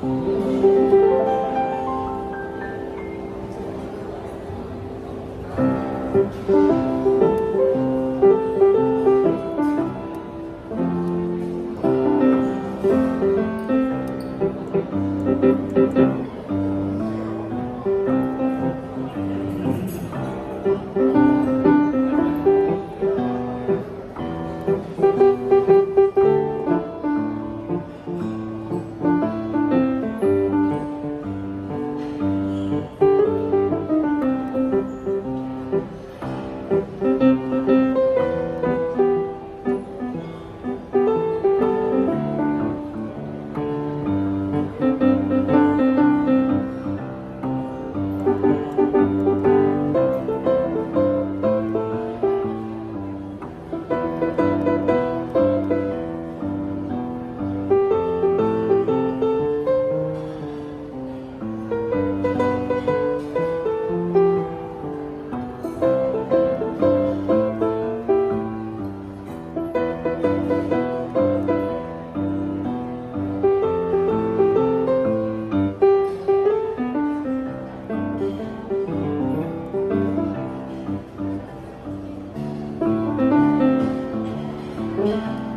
嗯 I.